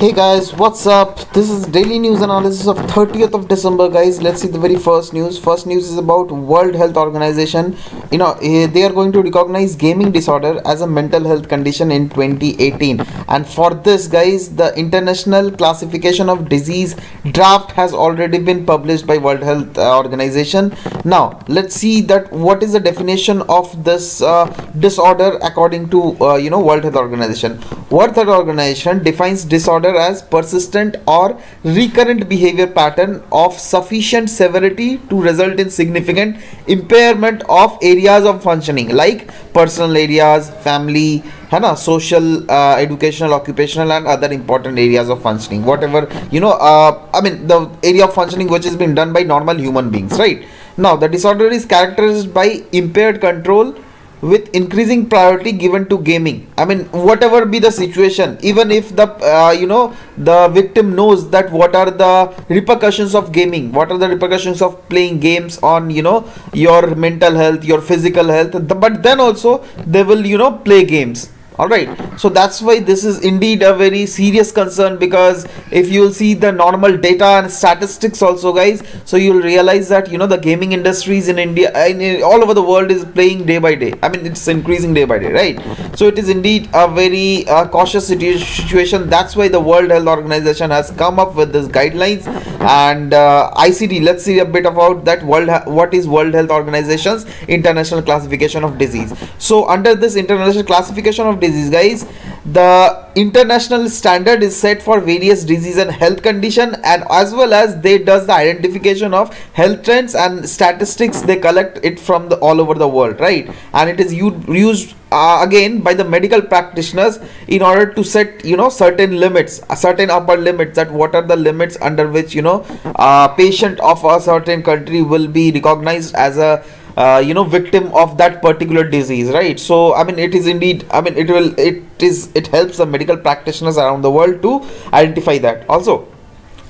Hey guys, what's up? This is daily news analysis of 30th of December, guys. Let's see the very first news. First news is about World Health Organization. You know, eh, they are going to recognize gaming disorder as a mental health condition in 2018. And for this, guys, the International Classification of Disease draft has already been published by World Health uh, Organization. Now, let's see that what is the definition of this uh, disorder according to uh, you know World Health Organization. World Health Organization defines disorder as persistent or recurrent behavior pattern of sufficient severity to result in significant impairment of areas of functioning like personal areas, family, ना social uh, educational occupational and other important areas of functioning whatever you know uh, i mean the area of functioning which has been done by normal human beings right? Now the disorder is characterized by impaired control with increasing priority given to gaming. I mean whatever be the situation even if the uh, you know the victim knows that what are the repercussions of gaming what are the repercussions of playing games on you know your mental health your physical health but then also they will you know play games all right. So that's why this is indeed a very serious concern because if you'll see the normal data and statistics also guys so you'll realize that you know the gaming industries in india in all over the world is playing day by day. I mean it's increasing day by day right? So it is indeed a very uh, cautious situation. That's why the world health organization has come up with this guidelines. And uh, icd let's see a bit about that world what is world health organization's international classification of disease. So under this international classification of disease disease guys. The international standard is set for various disease and health condition and as well as they does the identification of health trends and statistics. They collect it from the all over the world right? And it is used uh, again by the medical practitioners in order to set you know certain limits a certain upper limits that what are the limits under which you know a patient of a certain country will be recognized as a uh, you know victim of that particular disease right? So i mean it is indeed i mean it will it is it helps the medical practitioners around the world to identify that. Also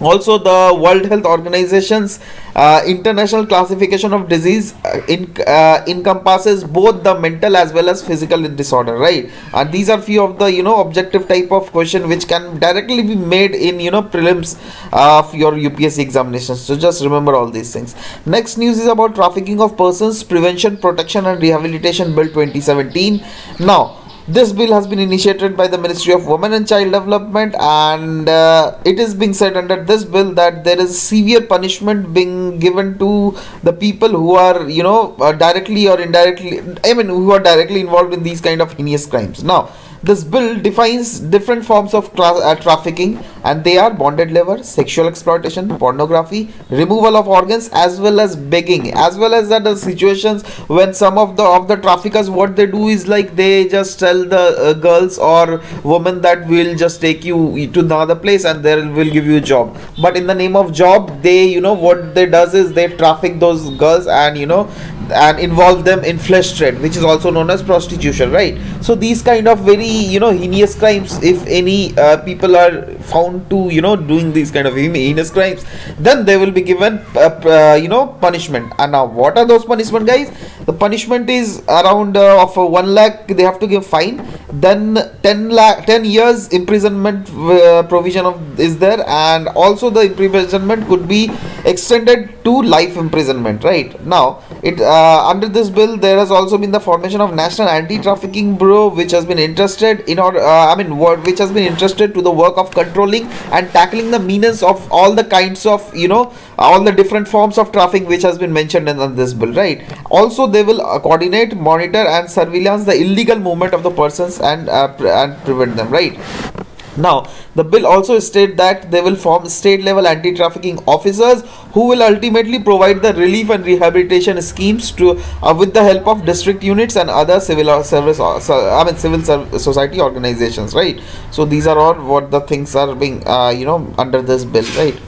also the world health organization's uh, international classification of disease uh, in, uh, encompasses both the mental as well as physical disorder right? And these are few of the you know objective type of question which can directly be made in you know prelims of your upsc examinations. So just remember all these things. Next news is about trafficking of persons prevention protection and rehabilitation bill 2017 now this bill has been initiated by the Ministry of Women and Child Development, and uh, it is being said under this bill that there is severe punishment being given to the people who are, you know, uh, directly or indirectly, I mean, who are directly involved in these kind of heinous crimes. Now, this bill defines different forms of uh, trafficking and they are bonded labor, sexual exploitation, pornography, removal of organs as well as begging. As well as that the situations when some of the of the traffickers what they do is like they just tell the uh, girls or women that will just take you to another place and they will give you a job. But in the name of job they you know what they does is they traffic those girls and you know and involve them in flesh trade which is also known as prostitution right? So these kind of very you know heinous crimes if any uh, people are found to you know doing these kind of heinous crimes then they will be given uh, uh, you know punishment. And now what are those punishment guys? The punishment is around uh, of 1 lakh they have to give fine then 10 lakh 10 years imprisonment uh, provision of is there and also the imprisonment could be extended to life imprisonment right? Now it uh, under this bill there has also been the formation of national anti-trafficking bureau which has been interested in or uh, i mean what which has been interested to the work of controlling and tackling the menace of all the kinds of you know all the different forms of trafficking which has been mentioned in, in this bill right? Also they will uh, coordinate monitor and surveillance the illegal movement of the persons and uh, and prevent them right now, the bill also states that they will form state level anti trafficking officers who will ultimately provide the relief and rehabilitation schemes to uh, with the help of district units and other civil service uh, I mean civil society organizations, right? So these are all what the things are being uh, you know under this bill, right?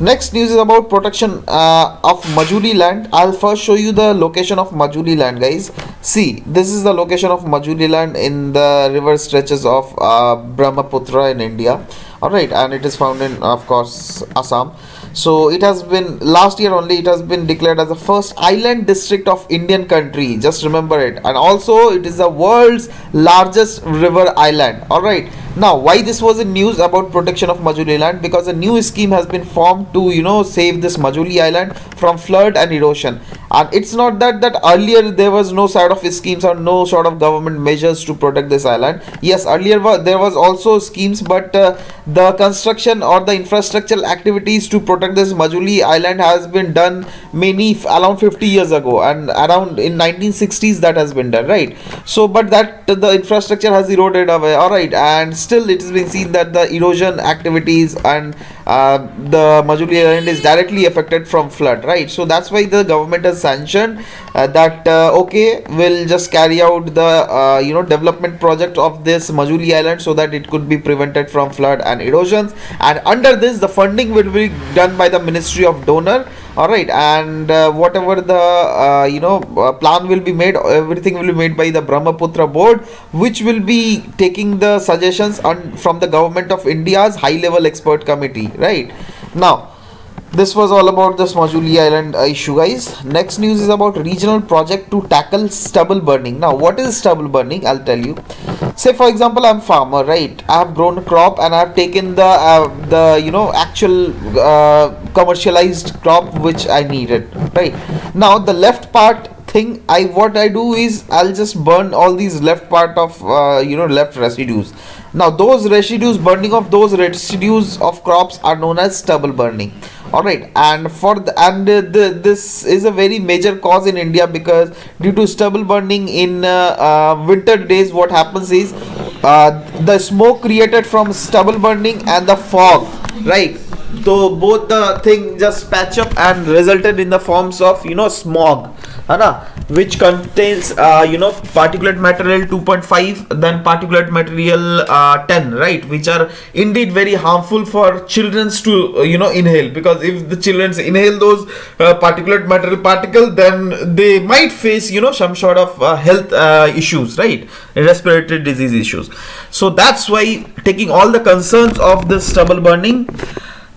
Next news is about protection uh, of Majuli land. I'll first show you the location of Majuli land, guys. See, this is the location of Majuli land in the river stretches of uh, Brahmaputra in India. Alright, and it is found in, of course, Assam. So it has been last year only. It has been declared as the first island district of Indian country. Just remember it. And also, it is the world's largest river island. Alright now why this was a news about protection of majuli island? Because a new scheme has been formed to you know save this majuli island from flood and erosion. And it's not that that earlier there was no sort of schemes or no sort of government measures to protect this island. Yes earlier there was also schemes but uh, the construction or the infrastructural activities to protect this majuli island has been done many around 50 years ago and around in 1960s that has been done right? So but that the infrastructure has eroded away all right and still it is being seen that the erosion activities and uh, the majuli island is directly affected from flood right? So that's why the government has sanctioned uh, that uh, okay we'll just carry out the uh, you know development project of this majuli island so that it could be prevented from flood and erosions. And under this the funding will be done by the ministry of DoNER all right and uh, whatever the uh, you know uh, plan will be made everything will be made by the brahmaputra board which will be taking the suggestions on from the government of india's high level expert committee right? Now this was all about the Majuli Island issue guys. Next news is about regional project to tackle stubble burning. Now what is stubble burning? I'll tell you. Say for example I'm farmer right. I have grown a crop and I have taken the uh, the you know actual uh, commercialized crop which I needed right. Now the left part thing I what I do is I'll just burn all these left part of uh, you know left residues now those residues burning of those residues of crops are known as stubble burning all right and for the and the, this is a very major cause in india because due to stubble burning in uh, uh, winter days what happens is uh, the smoke created from stubble burning and the fog right so both the thing just patch up and resulted in the forms of you know smog. Which contains uh, you know particulate material 2.5 then particulate material uh, 10 right? Which are indeed very harmful for children to uh, you know inhale. Because if the children inhale those uh, particulate material particle then they might face you know some sort of uh, health uh, issues right? Respiratory disease issues. So that's why taking all the concerns of this stubble burning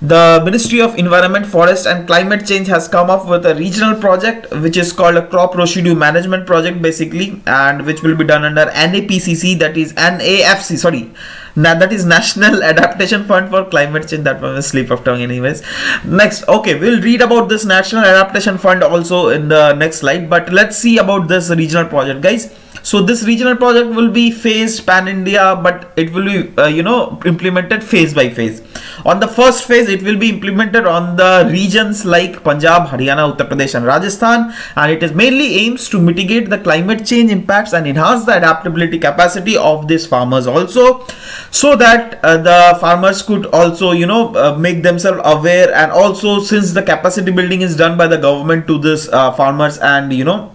the Ministry of Environment, Forest and Climate Change has come up with a regional project which is called a crop residue management project basically and which will be done under NAPCC that is NAFC sorry. Now that is National Adaptation Fund for Climate Change. That was a slip of tongue anyways. Next okay we'll read about this National Adaptation Fund also in the next slide but let's see about this regional project. Guys so this regional project will be phased pan India but it will be uh, you know implemented phase by phase. On the first phase it will be implemented on the regions like Punjab Haryana Uttar Pradesh and Rajasthan and it is mainly aims to mitigate the climate change impacts and enhance the adaptability capacity of these farmers also so that uh, the farmers could also you know uh, make themselves aware and also since the capacity building is done by the government to this uh, farmers and you know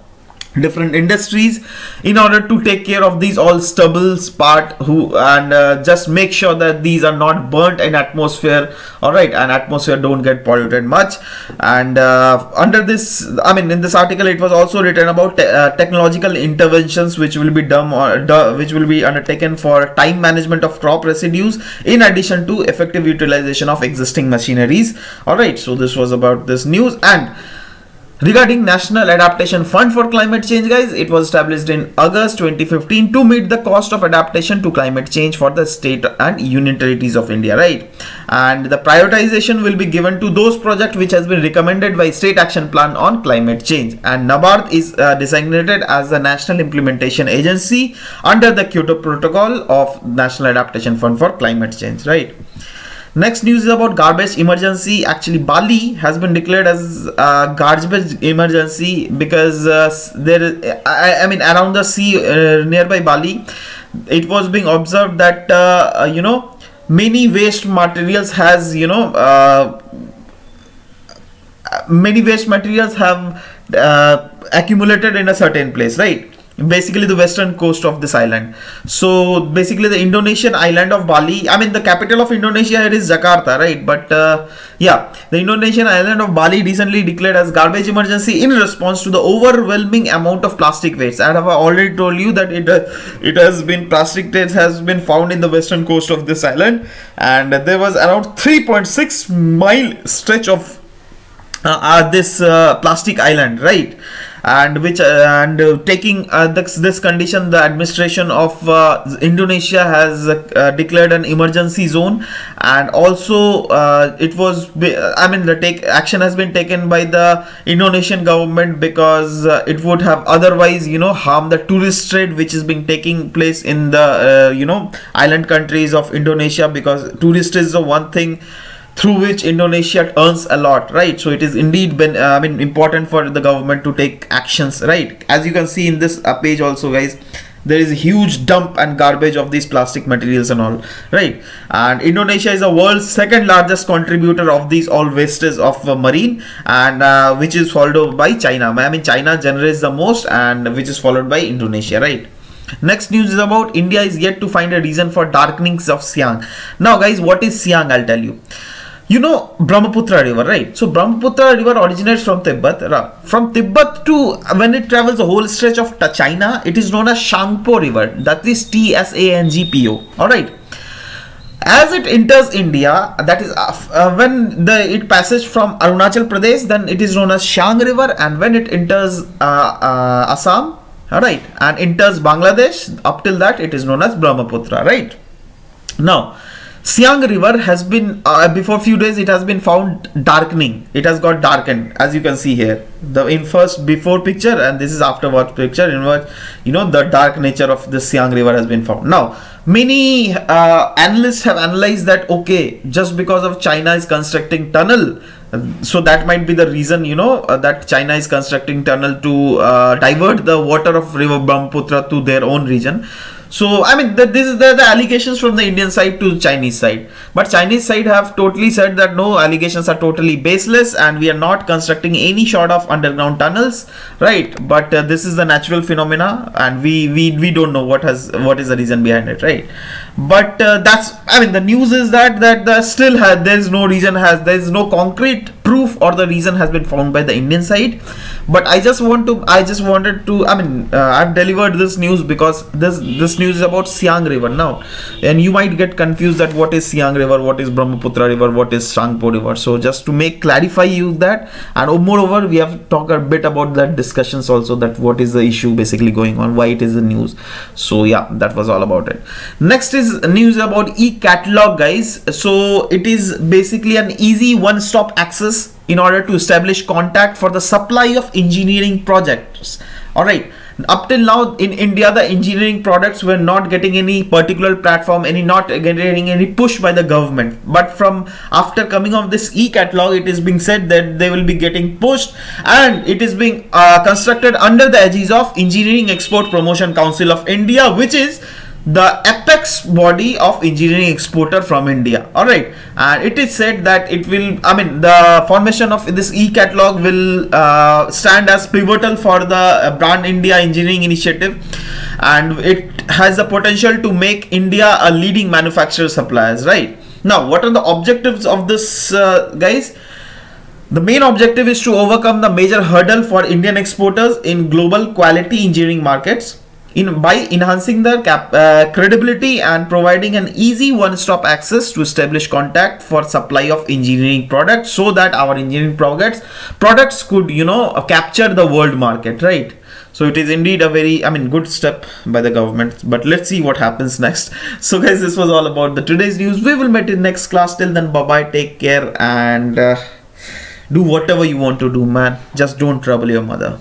different industries in order to take care of these all stubbles part who and uh, just make sure that these are not burnt in atmosphere. All right and atmosphere don't get polluted much. And uh, under this i mean in this article it was also written about te uh, technological interventions which will be done or which will be undertaken for time management of crop residues in addition to effective utilization of existing machineries. All right so this was about this news. And Regarding National Adaptation Fund for Climate Change guys, it was established in August 2015 to meet the cost of adaptation to climate change for the state and union territories of India, right? And the prioritization will be given to those projects which has been recommended by State Action Plan on Climate Change. And NABARD is uh, designated as the National Implementation Agency under the Kyoto Protocol of National Adaptation Fund for Climate Change, right? Next news is about garbage emergency. Actually, Bali has been declared as a garbage emergency because uh, there, I, I, mean, around the sea uh, nearby Bali, it was being observed that uh, uh you know many waste materials has you know uh, many waste materials have uh, accumulated in a certain place, right? Basically the western coast of this island. So basically the indonesian island of bali i mean the capital of indonesia it is jakarta right? But uh, yeah the indonesian island of bali recently declared as garbage emergency in response to the overwhelming amount of plastic waste. I've already told you that it uh, it has been plastic waste has been found in the western coast of this island. And there was around 3.6 mile stretch of uh, uh, this uh, plastic island right and which uh, and taking uh, this, this condition the administration of uh, Indonesia has declared an emergency zone. And also it was I mean the take action has been taken by the Indonesian government because it would have otherwise you know harm the tourist trade which is being taking place in the you know island countries of Indonesia because tourist is the one thing through which Indonesia earns a lot, right? So it is indeed been, uh, I mean, important for the government to take actions, right? As you can see in this uh, page also, guys, there is a huge dump and garbage of these plastic materials and all, right? And Indonesia is the world's second largest contributor of these all wastes of uh, marine, and uh, which is followed by China. I mean, China generates the most, and which is followed by Indonesia, right? Next news is about India is yet to find a reason for darkenings of Siang. Now, guys, what is Siang? I'll tell you you know Brahmaputra river, right? So Brahmaputra river originates from Tibet. From Tibet to when it travels the whole stretch of China, it is known as Tsangpo river. That is T S A N G P O. All right. As it enters India, that is uh, uh, when the it passes from Arunachal Pradesh, then it is known as Siang river, and when it enters uh, uh Assam, all right, and enters Bangladesh, up till that it is known as Brahmaputra, right? Now Siang river has been uh, before few days it has been found darkening. It has got darkened as you can see here. The in first before picture and this is afterwards picture in which, you know the dark nature of the Siang river has been found. Now many uh, analysts have analyzed that okay just because of China is constructing tunnel so that might be the reason you know uh, that China is constructing tunnel to uh, divert the water of river Brahmaputra to their own region so I mean the, this is the, the allegations from the Indian side to Chinese side. But Chinese side have totally said that no allegations are totally baseless and we are not constructing any sort of underground tunnels, right? But uh, this is the natural phenomena and we, we we don't know what has what is the reason behind it, right? But uh, that's I mean the news is that that the still has there is no reason has there is no concrete proof or the reason has been found by the Indian side but I just want to I just wanted to I mean uh, I've delivered this news because this this news is about Siang river. Now and you might get confused that what is Siang river what is Brahmaputra river what is Tsangpo river. So just to make clarify you that and oh, moreover we have talked a bit about that discussions also that what is the issue basically going on why it is the news. So yeah that was all about it. Next is news about e-catalog guys. So it is basically an easy one-stop access in order to establish contact for the supply of engineering projects. All right up till now in india the engineering products were not getting any particular platform any not getting any push by the government. But from after coming of this e-catalog it is being said that they will be getting pushed and it is being uh, constructed under the aegis of engineering export promotion council of india which is the apex body of engineering exporter from India. All right, and it is said that it will. I mean, the formation of this e-catalog will uh, stand as pivotal for the uh, Brand India Engineering Initiative, and it has the potential to make India a leading manufacturer suppliers. Right now, what are the objectives of this, uh, guys? The main objective is to overcome the major hurdle for Indian exporters in global quality engineering markets in by enhancing the cap, uh, credibility and providing an easy one-stop access to establish contact for supply of engineering products so that our engineering products products could you know uh, capture the world market right? So it is indeed a very i mean good step by the government but let's see what happens next. So guys this was all about the today's news. We will meet in next class. Till then bye bye take care and uh, do whatever you want to do man. Just don't trouble your mother